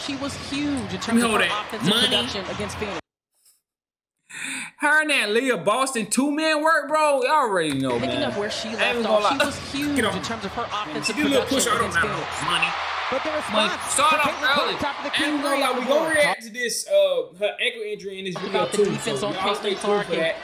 off, she was huge in terms of her that. offensive Money. production against Phoenix. Her and that Leah Boston two man work, bro. Y'all already know, Picking man. up where she left gonna off, she was huge in terms of her offensive She did a production push. I don't against know. Phoenix. Money. But the Money. response Start off early. top of the key, And right like, we the gonna react to this uh her ankle injury in this video About the too. defense so on y'all stay tuned for that.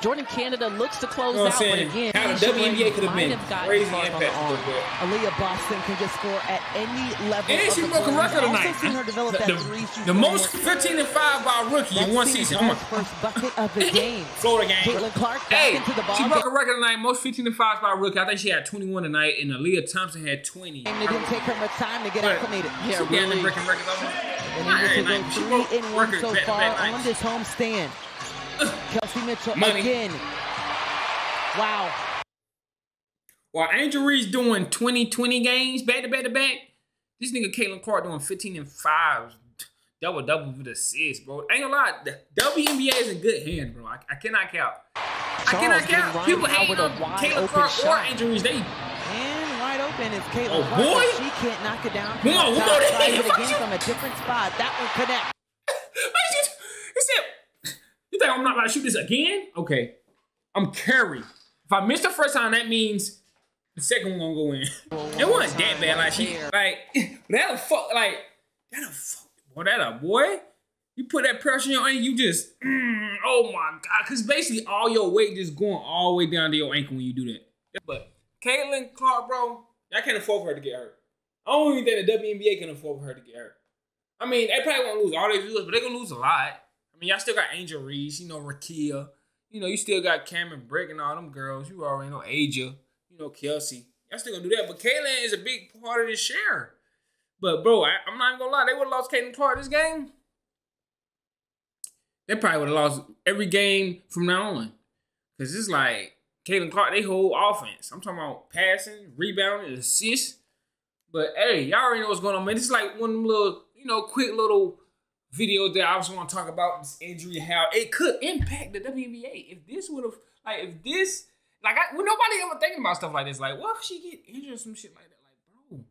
Jordan Canada looks to close You know out, but again, How the WNBA could have been have crazy the impact a arm. little bit. Aliyah Boston can just score at any level. And she the broke a record tonight. seen her develop that The, three. The most 15 and 5 by a rookie in one season. I'm first bucket of the game. Florida game. Caitlin Clark back Hey, the she broke a record tonight. Most 15 and 5 by a rookie. I think she had 21 tonight, and Aaliyah Thompson had 20. And it didn't take her much time to get But acclimated. she Yeah, there really. breaking records. And able to go three in one so far on this home stand. Kelsey Mitchell Money. again. Wow. While Angel Reese's doing 20 20 games back to back to back, this nigga Caitlin Clark doing 15 and 5. Double double with assists, bro. Ain't gonna lie, the WNBA is in good hands, bro. I, I cannot count. I cannot count. People hate on Caitlin open Clark or shot. Angel Reese. They And wide open is Caitlin Oh, Clark. boy. She can't knock it down. Come on, the come top. on, Tries hey, it fuck again you. from a different spot. That will connect. He said, "You think I'm not about to shoot this again? Okay, I'm Curry. If I miss the first time, that means the second one gonna go in. it wasn't that bad. Like she, like that a fuck, like that a fuck, boy, that a boy. You put that pressure on and you just, mm, oh my god, because basically all your weight just going all the way down to your ankle when you do that. But Caitlin Clark, bro, I can't afford for her to get hurt. I don't even think the WNBA can afford for her to get hurt. I mean, they probably won't lose all their viewers, but they're gonna lose a lot. I mean, y'all still got Angel Reese, you know, Rakia. You know, you still got Cameron Brink and all them girls. You already know A'ja, you know, Kelsey. Y'all still gonna do that. But Caitlin is a big part of this share. But bro, I, I'm not even gonna lie, they would have lost Caitlin Clark this game. They probably would have lost every game from now on. Cause it's like Caitlin Clark, they whole offense. I'm talking about passing, rebounding, assists. But hey, y'all already know what's going on, man. Is like one of them little, you know, quick little videos that I just want to talk about this injury, how it could impact the WNBA. If this would have, like, if this, like, I, well, nobody ever thinking about stuff like this. Like, what if she get injured or some shit like that? Like, bro,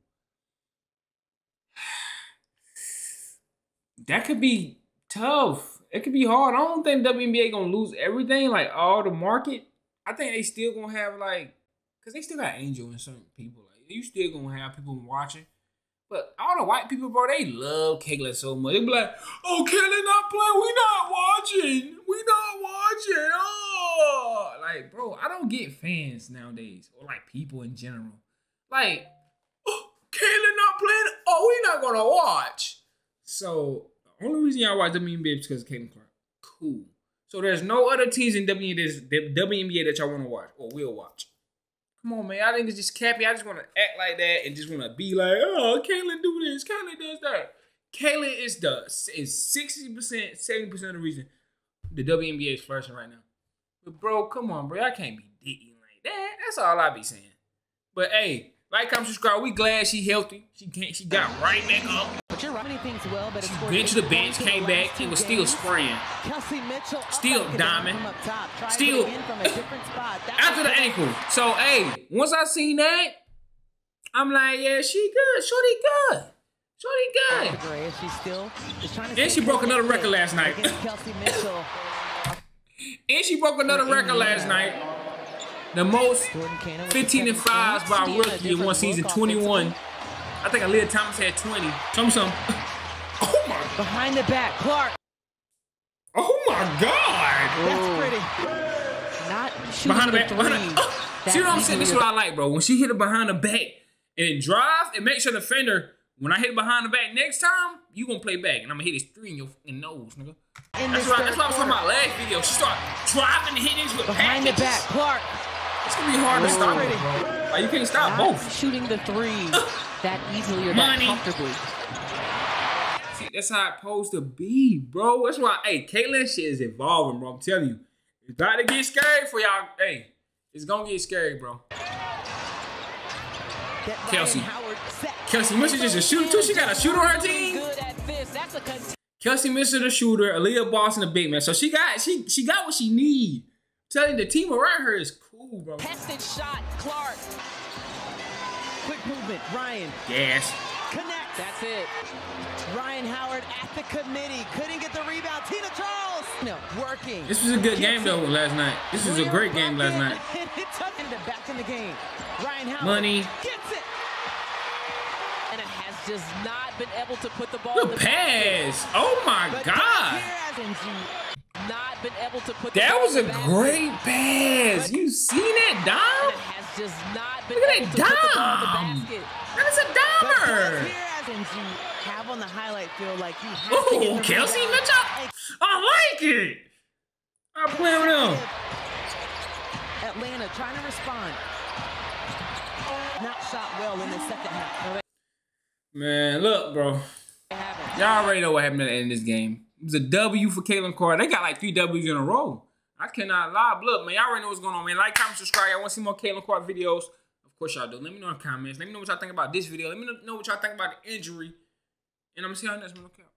that could be tough. It could be hard. I don't think WNBA gonna lose everything, like all the market. I think they still gonna have like, cause they still got Angel and certain people. Like you still gonna have people watching. But all the white people, bro, they love Caitlin so much. They be like, "Oh, Caitlin not playing. We not watching. We not watching." Oh, like, bro, I don't get fans nowadays or like people in general. Like, oh, Caitlin not playing. Oh, we not gonna watch. So the only reason y'all watch WNBA is because of Caitlin Clark. Cool. So there's no other teams in WNBA, WNBA that y'all want to watch or will watch. Come on, man. I think it's just cappy. I just want to act like that and just want to be like, oh, Caitlin do this, Caitlin does that. Caitlin is the is sixty percent, seventy percent of the reason the WNBA is flourishing right now. But bro, come on, bro. I can't be digging like that. That's all I be saying. But hey, like, comment, subscribe. We glad she healthy. She can't. She got right back up. But you're running things well, but She it's bent to the bench, came back, He was still spraying. Kelsey Mitchell Still like a dime diamond. Still- from a different spot. After the ankle. So hey, once I seen that, I'm like, yeah, she good. Shorty good. Shorty good. Still is trying to And she broke another record last night. Kelsey Mitchell. And she broke another record last night. The most Jordan Canada with 15 and 5s by rookie in one season, look 21. I think Aaliyah Thomas had 20. Tell me something. Oh my, Behind the back, Clark. oh my God. That's pretty. Not shooting Behind the the back. Behind three. the, oh, see what I'm saying? This is what I like, bro. When she hit it behind the back and it drive and make sure the defender, when I hit it behind the back next time, you gonna play back and I'm gonna hit this three in your fucking nose, nigga. In That's this what, third that's what I was talking about last video. She start driving and hitting this with Behind the back, Clark. It's gonna be hard to stop it. Like you can't stop Not both. shooting the three that easily or Money. that comfortably. See, that's how it's supposed to be, bro. That's why, hey, Caitlin shit is evolving, bro. I'm telling you. It's about to get scary for y'all. Hey, it's gonna get scary, bro. Get Kelsey. Howard set. Kelsey Mitchell just a shooter too. She got a shooter on her team. Good at a Kelsey Mitchell the shooter, Aliyah Boston the big man. So she got she she got what she need. telling the team around her is cool, bro. contested shot. Clark. Quick movement. Ryan Gas. Connect. That's it. Rhyne Howard at the committee. Couldn't get the rebound. Tina Charles. No, working. This was a good game though last night. This was a great game last night. Canada back in the game. Rhyne Howard Money. gets it. And it has just not been able to put the ball in the basket. pass. Oh my But god. here as NG. Not been able to put That was a great pass. You seen it, Dom? it has just not been Look at that to put the ball in the dime. basket. That is a But dimer. here as NG have on the highlight feel like you have Ooh, Kelsey. Mitchell. I like it. I'm playing with him. Atlanta trying to respond. Not shot well in the second half. Man, look, bro. Y'all already know what happened at the end of this game. It was a W for Caitlin Carter. They got like three W's in a row. I cannot lie. Look, man, y'all already know what's going on, man. Like, comment, subscribe. Y'all want to see more Caitlin Carter videos? Of course, y'all do. Let me know in the comments. Let me know what y'all think about this video. Let me know what y'all think about the injury. And I'm going to see y'all next one. Okay.